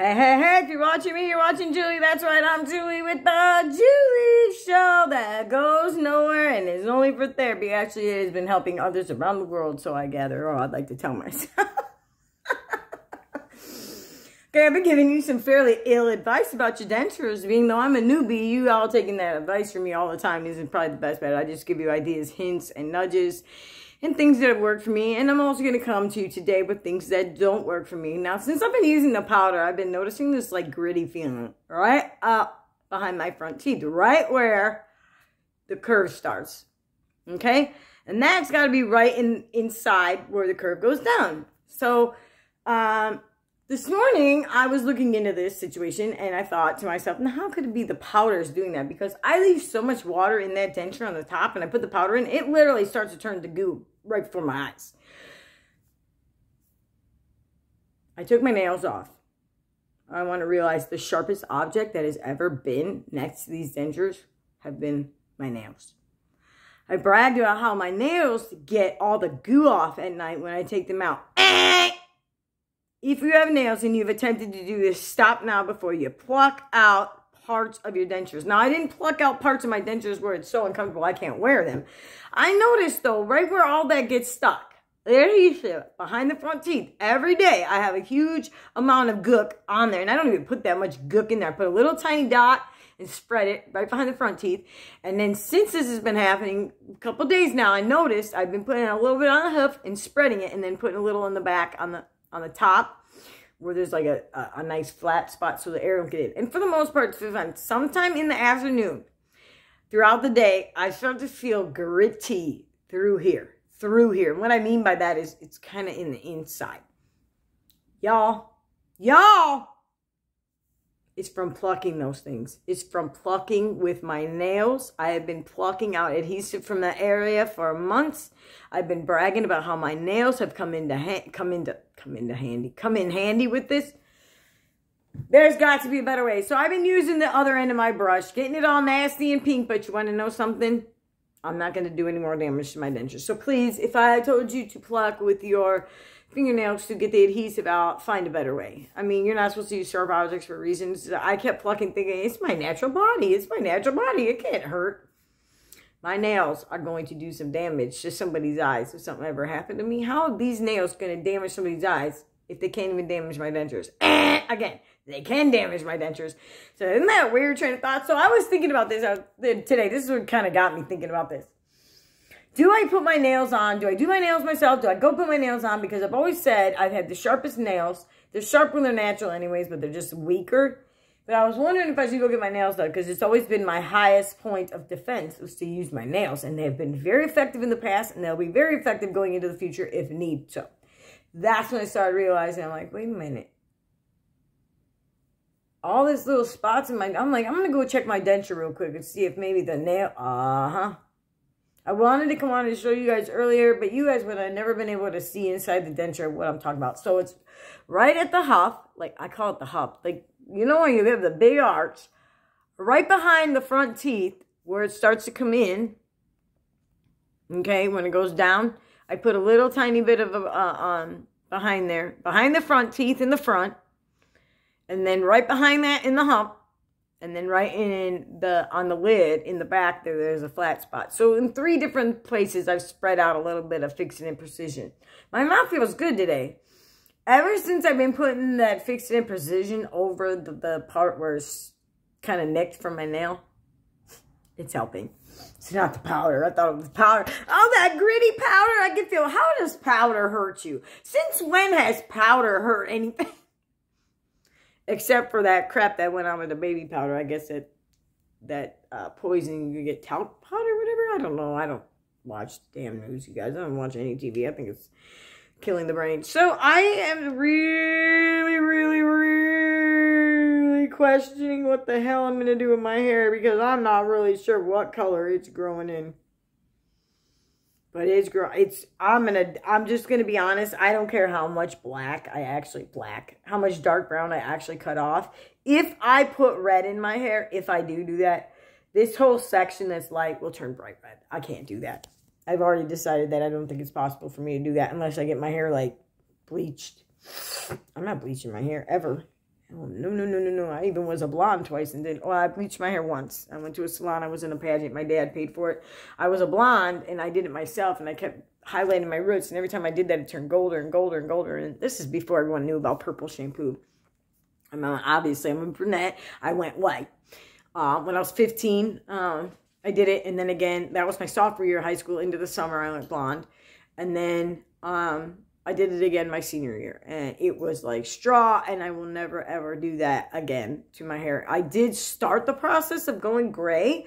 Hey, hey, hey, if you're watching me, you're watching Julie. That's right, I'm Julie with the Julie Show that goes nowhere and is only for therapy. Actually, it has been helping others around the world, so I gather, or I'd like to tell myself. okay, I've been giving you some fairly ill advice about your dentures. Being though I'm a newbie, you all taking that advice from me all the time isn't probably the best bet. I just give you ideas, hints, and nudges and things that have worked for me. And I'm also going to come to you today with things that don't work for me. Now, since I've been using the powder, I've been noticing this like gritty feeling right up behind my front teeth, right where the curve starts. Okay? And that's got to be right in inside where the curve goes down. So, um, this morning, I was looking into this situation and I thought to myself, now how could it be the powder is doing that? Because I leave so much water in that denture on the top and I put the powder in, it literally starts to turn to goo right before my eyes. I took my nails off. I want to realize the sharpest object that has ever been next to these dentures have been my nails. I bragged about how my nails get all the goo off at night when I take them out. If you have nails and you've attempted to do this, stop now before you pluck out parts of your dentures. Now, I didn't pluck out parts of my dentures where it's so uncomfortable I can't wear them. I noticed, though, right where all that gets stuck, there see behind the front teeth. Every day, I have a huge amount of gook on there. And I don't even put that much gook in there. I put a little tiny dot and spread it right behind the front teeth. And then since this has been happening a couple days now, I noticed I've been putting a little bit on the hoof and spreading it and then putting a little in the back on the on the top where there's like a, a, a, nice flat spot so the air will get in. And for the most part, it's. Sometime in the afternoon, throughout the day, I start to feel gritty through here, through here. And what I mean by that is it's kind of in the inside. Y'all, y'all, it's from plucking those things. It's from plucking with my nails. I have been plucking out adhesive from that area for months. I've been bragging about how my nails have come into come into come into handy. Come in handy with this. There's got to be a better way. So I've been using the other end of my brush, getting it all nasty and pink, but you want to know something? I'm not going to do any more damage to my dentures. So please, if I told you to pluck with your fingernails to get the adhesive out, find a better way. I mean, you're not supposed to use sharp objects for reasons. I kept plucking thinking, it's my natural body. It's my natural body. It can't hurt. My nails are going to do some damage to somebody's eyes if something ever happened to me. How are these nails going to damage somebody's eyes if they can't even damage my dentures? Again, they can damage my dentures. So isn't that a weird train of thought? So I was thinking about this uh, today. This is what kind of got me thinking about this. Do I put my nails on? Do I do my nails myself? Do I go put my nails on? Because I've always said I've had the sharpest nails. They're sharp when they're natural anyways, but they're just weaker. But I was wondering if I should go get my nails done because it's always been my highest point of defense was to use my nails. And they have been very effective in the past and they'll be very effective going into the future if need. So that's when I started realizing, I'm like, wait a minute. All these little spots in my, I'm like, I'm going to go check my denture real quick and see if maybe the nail, uh-huh. I wanted to come on and show you guys earlier, but you guys would have never been able to see inside the denture what I'm talking about. So it's right at the huff, like I call it the huff. Like, you know when you have the big arch, right behind the front teeth where it starts to come in, okay, when it goes down, I put a little tiny bit of uh, um behind there, behind the front teeth in the front, and then right behind that in the hump, and then right in the on the lid in the back there there's a flat spot so in three different places i've spread out a little bit of Fixodent Precision my mouth feels good today ever since i've been putting that Fixodent Precision over the, the part where it's kind of nicked from my nail it's helping it's not the powder. I thought it was powder. Oh, that gritty powder. I can feel. How does powder hurt you? Since when has powder hurt anything? Except for that crap that went on with the baby powder. I guess that that uh, poison you get talc powder, whatever. I don't know. I don't watch damn news, you guys. I don't watch any TV. I think it's killing the brain. So I am really, really, really questioning what the hell I'm going to do with my hair because I'm not really sure what color it's growing in. But it's girl. It's I'm gonna. I'm just gonna be honest. I don't care how much black I actually black, how much dark brown I actually cut off. If I put red in my hair, if I do do that, this whole section that's light will turn bright red. I can't do that. I've already decided that I don't think it's possible for me to do that unless I get my hair like bleached. I'm not bleaching my hair ever. Oh, no, no, no, no, no. I even was a blonde twice and did. Well, I bleached my hair once. I went to a salon. I was in a pageant. My dad paid for it. I was a blonde and I did it myself and I kept highlighting my roots. And every time I did that, it turned golder and golder and golder. And this is before everyone knew about purple shampoo. I'm obviously I'm a brunette. I went white. Uh, when I was 15, um, I did it, and then again, that was my sophomore year of high school. Into the summer, I went blonde, and then um, I did it again my senior year, and it was like straw. And I will never ever do that again to my hair. I did start the process of going gray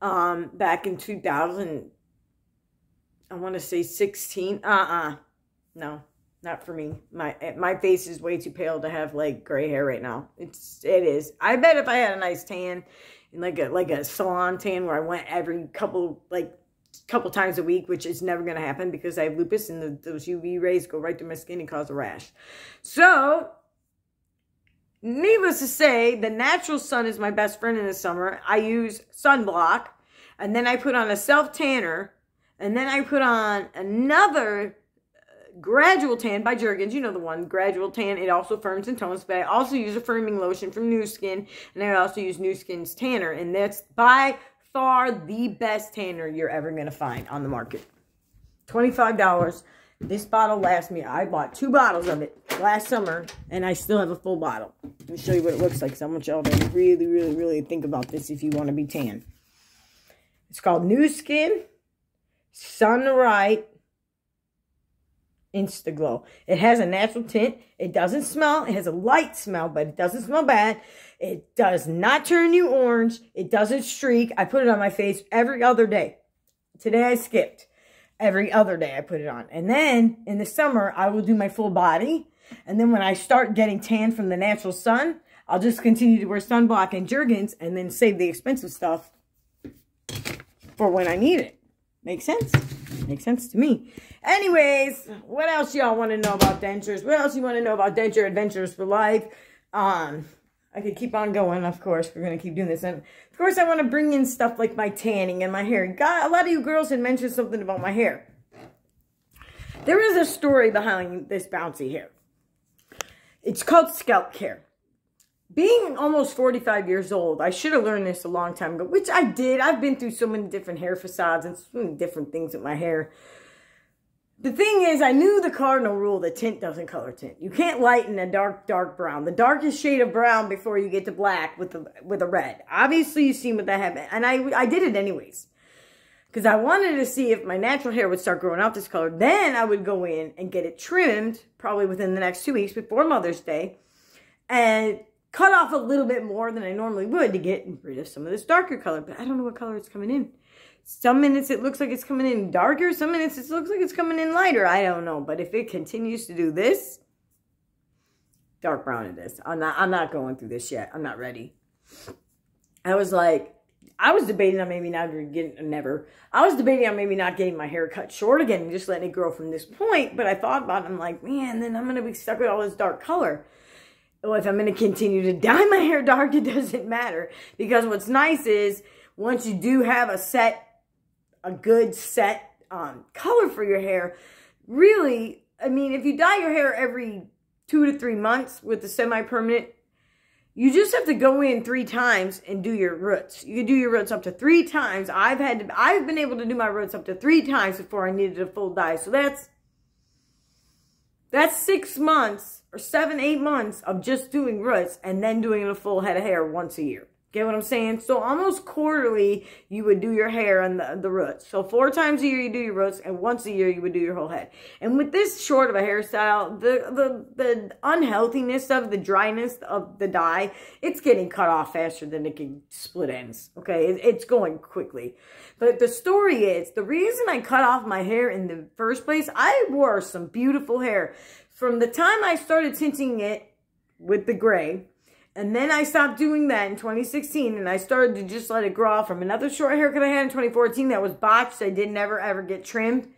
um, back in 2000. I want to say 16. Uh uh, no, not for me. My my face is way too pale to have like gray hair right now. It's it is. I bet if I had a nice tan, and like a like a salon tan where I went every couple like couple times a week, which is never gonna happen because I have lupus and the, those UV rays go right through my skin and cause a rash. So. Needless to say, the natural sun is my best friend in the summer. I use sunblock, and then I put on a self tanner, and then I put on another uh, Gradual Tan by Jergens. You know the one, Gradual Tan. It also firms and tones, but I also use a firming lotion from Nu Skin, and I also use Nu Skin's tanner, and that's by far the best tanner you're ever going to find on the market. $25. This bottle lasts me. I bought two bottles of it last summer, and I still have a full bottle. Let me show you what it looks like. So I want y'all to really, really, really think about this if you want to be tan. It's called Nu Skin Sunright Instaglow. It has a natural tint. It doesn't smell. It has a light smell, but it doesn't smell bad. It does not turn you orange. It doesn't streak. I put it on my face every other day. Today I skipped. Every other day I put it on. And then in the summer, I will do my full body. And then when I start getting tan from the natural sun, I'll just continue to wear sunblock and Jergens and then save the expensive stuff for when I need it. Make sense? Makes sense to me. Anyways, what else y'all want to know about dentures? What else you want to know about denture adventures for life? Um, I could keep on going, of course. We're going to keep doing this. And, of course, I want to bring in stuff like my tanning and my hair. God, a lot of you girls had mentioned something about my hair. There is a story behind this bouncy hair. It's called scalp care. Being almost 45 years old, I should have learned this a long time ago, which I did. I've been through so many different hair facades and so many different things with my hair. The thing is, I knew the cardinal rule that tint doesn't color tint. You can't lighten a dark, dark brown. The darkest shade of brown before you get to black with the with a red. Obviously, you've seen what that happened. And I, I did it anyways. Because I wanted to see if my natural hair would start growing out this color. Then I would go in and get it trimmed, probably within the next two weeks before Mother's Day. And cut off a little bit more than I normally would to get rid of some of this darker color. But I don't know what color it's coming in. Some minutes it looks like it's coming in darker. Some minutes it looks like it's coming in lighter. I don't know. But if it continues to do this, dark brown it is. I'm not, I'm not going through this yet. I'm not ready. I was like, I was debating on maybe not getting, never. I was debating on maybe not getting my hair cut short again and just letting it grow from this point. But I thought about it. I'm like, man, then I'm going to be stuck with all this dark color. Well, if I'm going to continue to dye my hair dark, it doesn't matter. Because what's nice is once you do have a set a good set um, color for your hair. Really, I mean, if you dye your hair every two to three months with the semi-permanent, you just have to go in three times and do your roots. You can do your roots up to three times. I've had to, I've been able to do my roots up to three times before I needed a full dye. So that's, that's six months or seven, eight months of just doing roots and then doing a full head of hair once a year. Get what I'm saying? So almost quarterly, you would do your hair and the, the roots. So four times a year, you do your roots, and once a year, you would do your whole head. And with this short of a hairstyle, the, the, the unhealthiness of the dryness of the dye, it's getting cut off faster than it can split ends. Okay, it, it's going quickly. But the story is, the reason I cut off my hair in the first place, I wore some beautiful hair. From the time I started tinting it with the gray, and then I stopped doing that in 2016 and I started to just let it grow from another short haircut I had in 2014 that was botched. I did never ever ever get trimmed.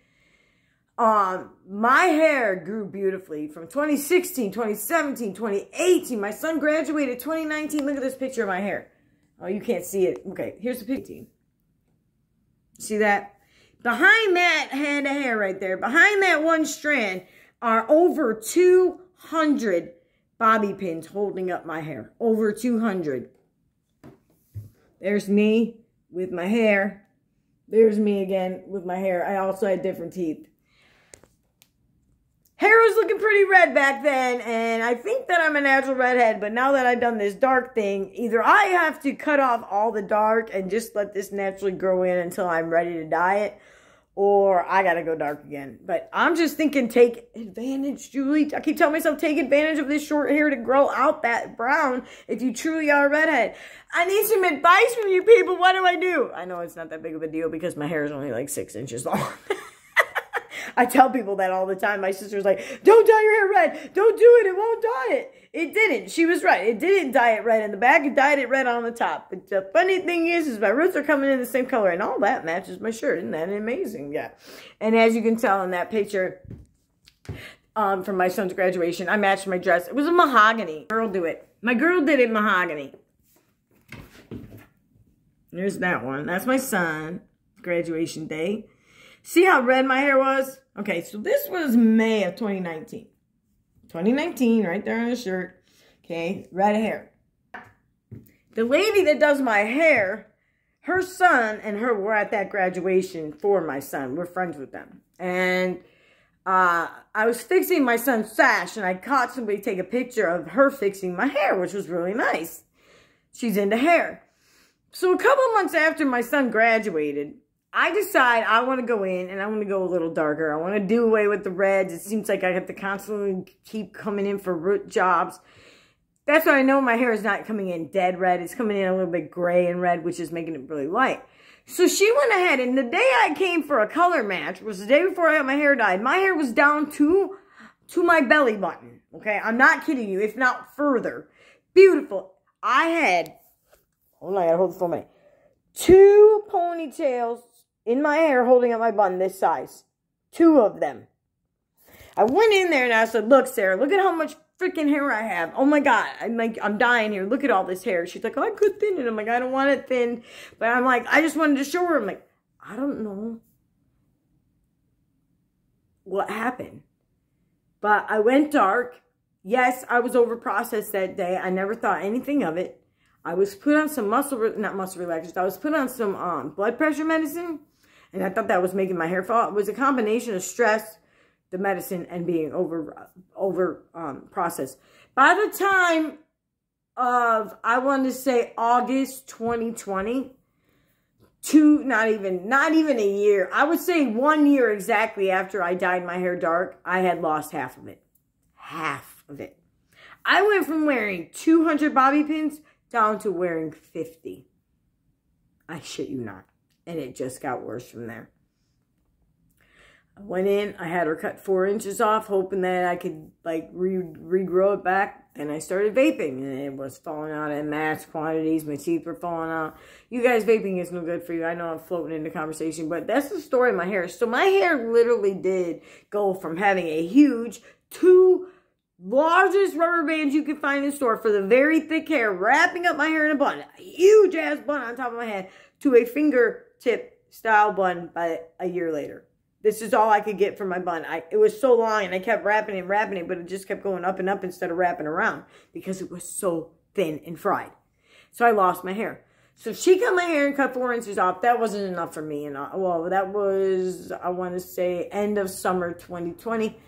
Um, my hair grew beautifully from 2016, 2017, 2018. My son graduated 2019. Look at this picture of my hair. Oh, you can't see it. Okay, here's the picture. See that? Behind that head of hair right there, behind that one strand are over 200 bobby pins holding up my hair. Over 200. There's me with my hair. There's me again with my hair. I also had different teeth. Hair was looking pretty red back then, and I think that I'm a natural redhead, but now that I've done this dark thing, either I have to cut off all the dark and just let this naturally grow in until I'm ready to dye it, or I gotta go dark again. But I'm just thinking, take advantage, Julie. I keep telling myself, take advantage of this short hair to grow out that brown if you truly are a redhead. I need some advice from you people. What do I do? I know it's not that big of a deal because my hair is only like six inches long. I tell people that all the time. My sister's like, don't dye your hair red. Don't do it. It won't dye it. It didn't. She was right. It didn't dye it red in the back. It dyed it red on the top. But the funny thing is, is my roots are coming in the same color. And all that matches my shirt. Isn't that amazing? Yeah. And as you can tell in that picture, um, from my son's graduation, I matched my dress. It was a mahogany. Girl do it. My girl did it mahogany. There's that one. That's my son. Graduation day. See how red my hair was? Okay, so this was May of 2019. 2019, right there on the shirt. Okay, red hair. The lady that does my hair, her son and her were at that graduation for my son. We're friends with them. And uh, I was fixing my son's sash and I caught somebody take a picture of her fixing my hair, which was really nice. She's into hair. So a couple months after my son graduated, I decide I want to go in and I want to go a little darker. I want to do away with the reds. It seems like I have to constantly keep coming in for root jobs. That's why I know my hair is not coming in dead red. It's coming in a little bit gray and red, which is making it really light. So she went ahead and the day I came for a color match was the day before I got my hair dyed. My hair was down to, to my belly button. Okay, I'm not kidding you. If not further. Beautiful. I had, hold on, I gotta hold this for a minute. Two ponytails in my hair holding up my bun this size. Two of them. I went in there and I said, look, Sarah, look at how much freaking hair I have. Oh my God. I'm like, I'm dying here. Look at all this hair. She's like, oh, I could thin it. I'm like, I don't want it thin. But I'm like, I just wanted to show her. I'm like, I don't know what happened. But I went dark. Yes, I was overprocessed that day. I never thought anything of it. I was put on some muscle, not muscle relaxers. I was put on some um, blood pressure medicine. And I thought that was making my hair fall. It was a combination of stress, the medicine, and being over, over um, processed. By the time of, I want to say August 2020, two, not even, not even a year. I would say one year exactly after I dyed my hair dark, I had lost half of it. Half of it. I went from wearing 200 bobby pins down to wearing 50. I shit you not. And it just got worse from there. I went in, I had her cut four inches off, hoping that I could like re regrow it back. Then I started vaping and it was falling out in mass quantities. My teeth were falling out. You guys, vaping is no good for you. I know I'm floating into conversation, but that's the story of my hair. So my hair literally did go from having a huge two largest rubber bands you can find in store for the very thick hair, wrapping up my hair in a bun, a huge ass bun on top of my head, to a fingertip style bun by a year later. This is all I could get from my bun. I, it was so long and I kept wrapping and wrapping it, but it just kept going up and up instead of wrapping around because it was so thin and fried. So I lost my hair. So she cut my hair and cut four inches off. That wasn't enough for me. And uh, well, that was, I want to say, end of summer 2020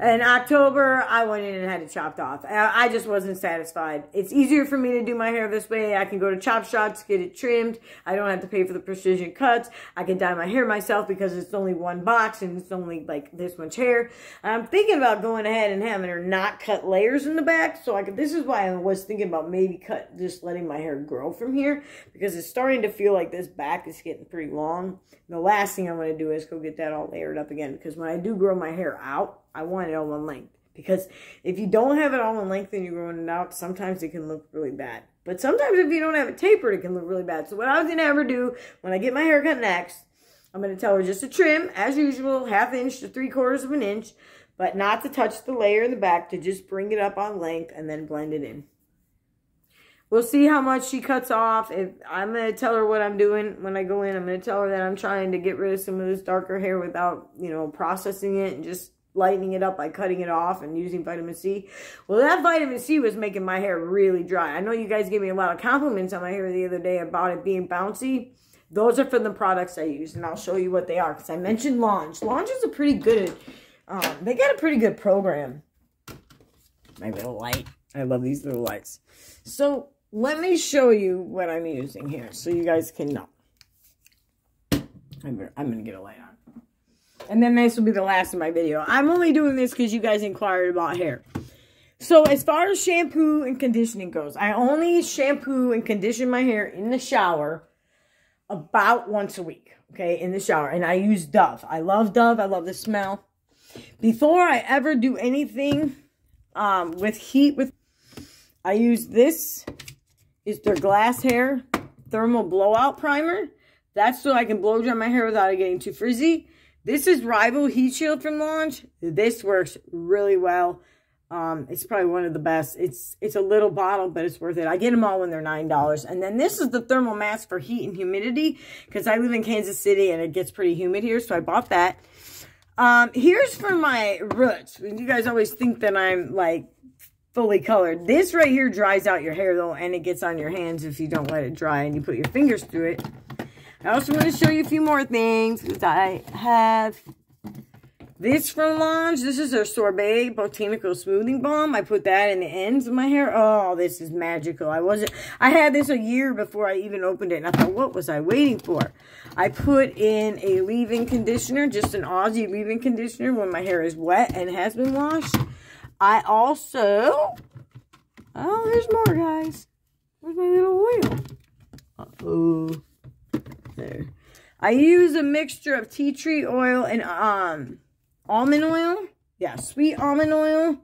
in October, I went in and had it chopped off. I just wasn't satisfied. It's easier for me to do my hair this way. I can go to Chop Shots, get it trimmed. I don't have to pay for the precision cuts. I can dye my hair myself because it's only one box and it's only like this much hair. I'm thinking about going ahead and having her not cut layers in the back. So I could, this is why I was thinking about maybe cut, just letting my hair grow from here because it's starting to feel like this back is getting pretty long. the last thing I'm going to do is go get that all layered up again because when I do grow my hair out, I want it all in length. Because if you don't have it all in length and you're growing it out, sometimes it can look really bad. But sometimes if you don't have it tapered, it can look really bad. So what I was going to ever do when I get my haircut next, I'm going to tell her just to trim, as usual, half inch to three quarters of an inch, but not to touch the layer in the back, to just bring it up on length and then blend it in. We'll see how much she cuts off. If I'm going to tell her what I'm doing when I go in, I'm going to tell her that I'm trying to get rid of some of this darker hair without, you know, processing it and just lightening it up by cutting it off and using vitamin C. Well, that vitamin C was making my hair really dry. I know you guys gave me a lot of compliments on my hair the other day about it being bouncy. Those are from the products I use, and I'll show you what they are because I mentioned Launch. Launch is a pretty good, um, they got a pretty good program. My little light. I love these little lights. So let me show you what I'm using here so you guys can know. I'm, I'm going to get a light on. And then this will be the last of my video. I'm only doing this because you guys inquired about hair. So as far as shampoo and conditioning goes, I only shampoo and condition my hair in the shower about once a week, okay, in the shower. And I use Dove. I love Dove. I love the smell. Before I ever do anything um, with heat, with I use this is their glass hair thermal blowout primer. That's so I can blow dry my hair without it getting too frizzy. This is Rival Heat Shield from Launch. This works really well. Um, it's probably one of the best. It's it's a little bottle, but it's worth it. I get them all when they're $9. And then this is the thermal mask for heat and humidity because I live in Kansas City and it gets pretty humid here, so I bought that. Um, here's for my roots. You guys always think that I'm like fully colored. This right here dries out your hair though, and it gets on your hands if you don't let it dry and you put your fingers through it. I also want to show you a few more things I have this from Launch. This is their Sorbet Botanical Smoothing Balm. I put that in the ends of my hair. Oh, this is magical. I wasn't, I had this a year before I even opened it. And I thought, what was I waiting for? I put in a leave-in conditioner, just an Aussie leave-in conditioner when my hair is wet and has been washed. I also, oh, there's more, guys. Where's my little oil? Uh-oh. There. I use a mixture of tea tree oil and um almond oil. Yeah, sweet almond oil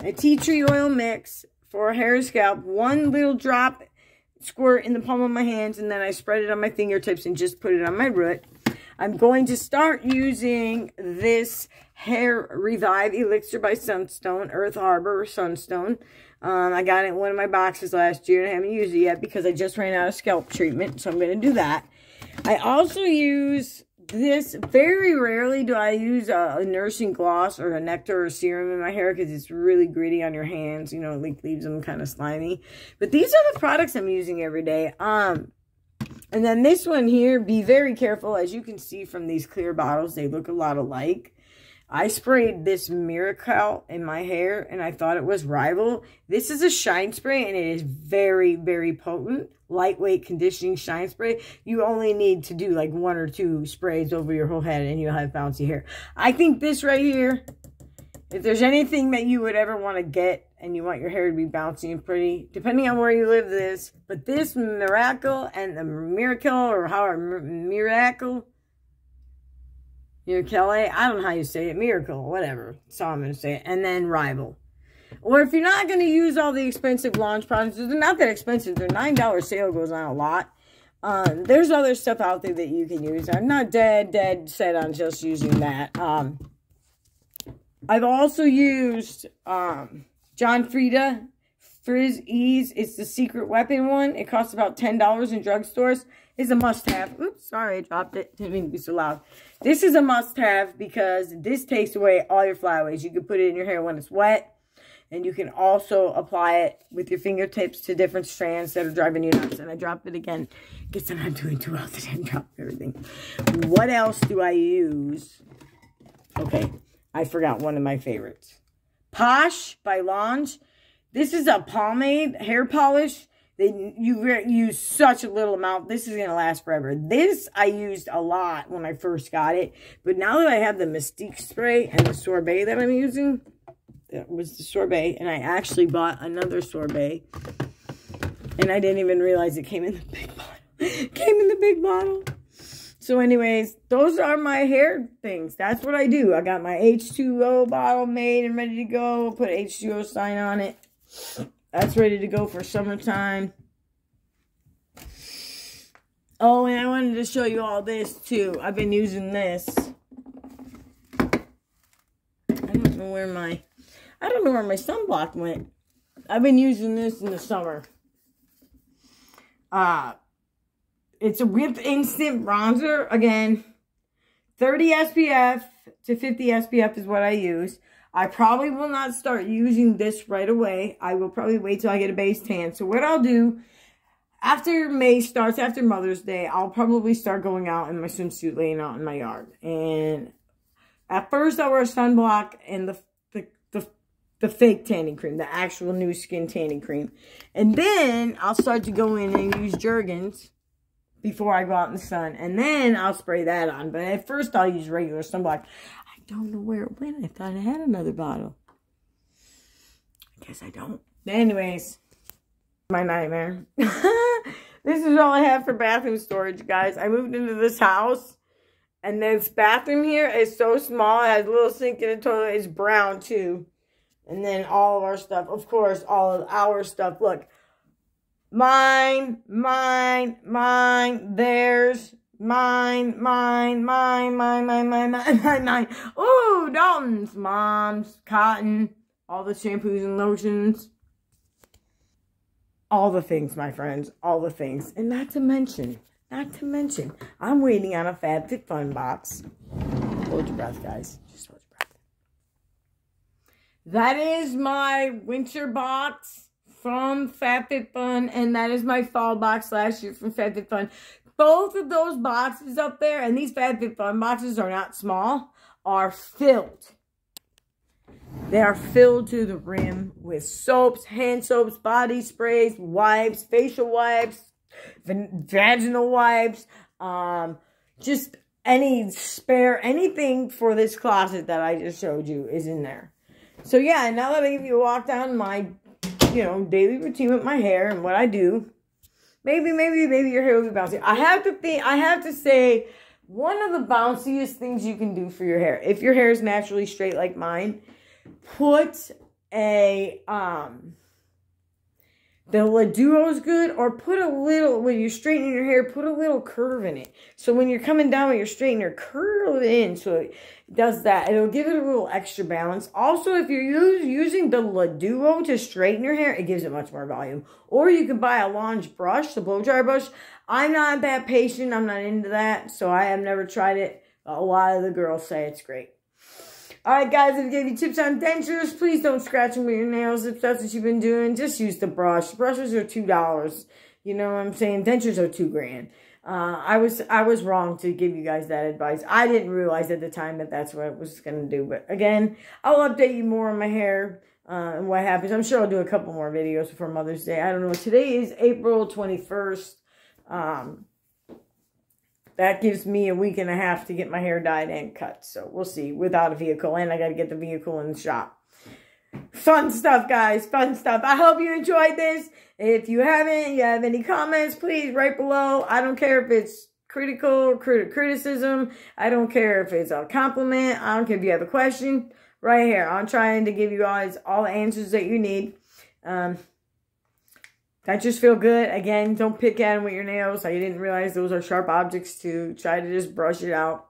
and tea tree oil mix for hair scalp. One little drop squirt in the palm of my hands and then I spread it on my fingertips and just put it on my root. I'm going to start using this Hair Revive Elixir by Sunstone, Earth Harbor Sunstone. Um, I got it in one of my boxes last year and I haven't used it yet because I just ran out of scalp treatment, so I'm going to do that. I also use this, very rarely do I use a, a, nourishing gloss or a nectar or serum in my hair because it's really gritty on your hands, you know, like leaves them kind of slimy. But these are the products I'm using every day. Um, and then this one here, be very careful. As you can see from these clear bottles, they look a lot alike. I sprayed this Miracle in my hair, and I thought it was Rival. This is a shine spray, and it is very, very potent. Lightweight conditioning shine spray. You only need to do like one or two sprays over your whole head, and you'll have bouncy hair. I think this right here, if there's anything that you would ever want to get and you want your hair to be bouncy and pretty, depending on where you live this, but this Miracle and the Miracle or however, Miracle, Miracle, I don't know how you say it, Miracle, whatever, so I'm going to say it, and then Rival. Or if you're not going to use all the expensive launch products, they're not that expensive, their $9 sale goes on a lot. Um, there's other stuff out there that you can use. I'm not dead, dead set on just using that. Um, I've also used um, John Frieda Frizz Ease. It's the secret weapon one. It costs about $10 in drugstores. It's a must-have. Oops, sorry, I dropped it. Didn't mean to be so loud. This is a must-have because this takes away all your flyaways. You can put it in your hair when it's wet. And you can also apply it with your fingertips to different strands that are driving you nuts. And I dropped it again. Guess I'm not doing too well today. I dropped everything. What else do I use? Okay. I forgot one of my favorites. Posh by Launch. This is a pomade hair polish. They, you use such a little amount. This is going to last forever. This I used a lot when I first got it. But now that I have the Mystique spray and the sorbet that I'm using, that was the sorbet. And I actually bought another sorbet. And I didn't even realize it came in the big bottle. came in the big bottle. So anyways, those are my hair things. That's what I do. I got my H2O bottle made and ready to go. Put H2O sign on it. That's ready to go for summertime. Oh, and I wanted to show you all this too. I've been using this. I don't know where my, I don't know where my sunblock went. I've been using this in the summer. Uh, it's a Whip Instant Bronzer. Again, 30 SPF to 50 SPF is what I use. I probably will not start using this right away. I will probably wait till I get a base tan. So what I'll do after May starts, after Mother's Day, I'll probably start going out in my swimsuit, laying out in my yard. And at first, I'll wear sunblock and the, the, the, the fake tanning cream, the actual Nu Skin tanning cream. And then I'll start to go in and use Jergens before I go out in the sun. And then I'll spray that on. But at first, I'll use regular sunblock. Don't know where it went. I thought I had another bottle. I guess I don't. Anyways, my nightmare. this is all I have for bathroom storage, guys. I moved into this house. And this bathroom here is so small. It has a little sink and a toilet. It's brown, too. And then all of our stuff. Of course, all of our stuff. Look. Mine, mine, mine, theirs, mine, mine, mine, mine, mine, mine, mine, mine, mine. Ooh, Dalton's, mom's, cotton, all the shampoos and lotions all the things, my friends, all the things. And not to mention, not to mention, I'm waiting on a FabFitFun box. Hold your breath, guys. Just hold your breath. That is my winter box from FabFitFun, and that is my fall box last year from FabFitFun. Both of those boxes up there, and these FabFitFun boxes are not small, are filled they are filled to the rim with soaps, hand soaps, body sprays, wipes, facial wipes, vaginal wipes, um, just any spare, anything for this closet that I just showed you is in there. So yeah, now that I give you a walk down my, you know, daily routine with my hair and what I do, maybe, maybe, maybe your hair will be bouncy. I have to think, I have to say, one of the bounciest things you can do for your hair, if your hair is naturally straight like mine, put a um the Le Duo is good, or put a little, when you're straightening your hair, put a little curve in it. So when you're coming down with your straightener, curl it in so it does that. It'll give it a little extra balance. Also, if you're use, using the Le Duo to straighten your hair, it gives it much more volume. Or you can buy a Launch brush, the blow dry brush. I'm not that patient. I'm not into that, so I have never tried it. A lot of the girls say it's great. Alright guys, if I gave you tips on dentures, please don't scratch them with your nails if that's what you've been doing. Just use the brush. Brushes are $2. You know what I'm saying? Dentures are two grand. Uh, I was I was wrong to give you guys that advice. I didn't realize at the time that that's what I was going to do. But again, I'll update you more on my hair uh, and what happens. I'm sure I'll do a couple more videos before Mother's Day. I don't know. Today is April 21st. Um, that gives me a week and a half to get my hair dyed and cut. So we'll see without a vehicle. And I got to get the vehicle in the shop. Fun stuff, guys. Fun stuff. I hope you enjoyed this. If you haven't, you have any comments, please write below. I don't care if it's critical, crit criticism. I don't care if it's a compliment. I don't care if you have a question. Right here. I'm trying to give you guys all the answers that you need. Um, that just feel good. Again, don't pick at them with your nails. I didn't realize those are sharp objects to try to just brush it out.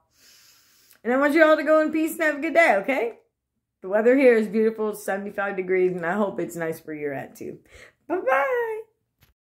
And I want you all to go in peace and have a good day, okay? The weather here is beautiful. It's 75 degrees, and I hope it's nice where you're at, too. Bye-bye.